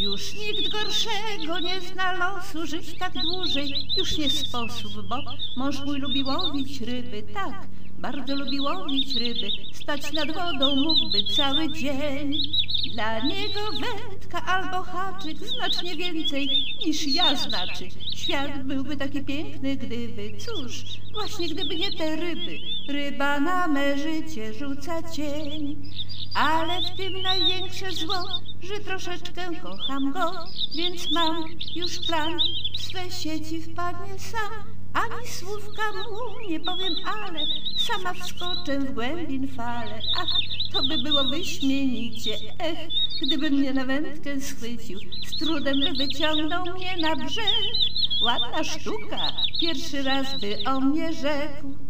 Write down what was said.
Już nikt gorszego nie zna losu, żyć tak dłużej już nie sposób, bo mąż mój lubi łowić ryby, tak, bardzo lubi łowić ryby, stać nad wodą mógłby cały dzień. Dla niego wędka albo haczyk znacznie więcej niż ja znaczy. Świat byłby taki piękny, gdyby, cóż, właśnie gdyby nie te ryby. Ryba na me życie rzuca cień. Ale w tym największe zło, że troszeczkę kocham go, więc mam już plan, swe sieci wpadnie sam. Ani słówka mu nie powiem, ale sama wskoczę w głębin fale. Ach, to by było wyśmienicie. Ech, gdyby mnie na wędkę schwycił, z trudem by wyciągnął mnie na brzeg. Ładna sztuka, pierwszy raz by o mnie rzekł.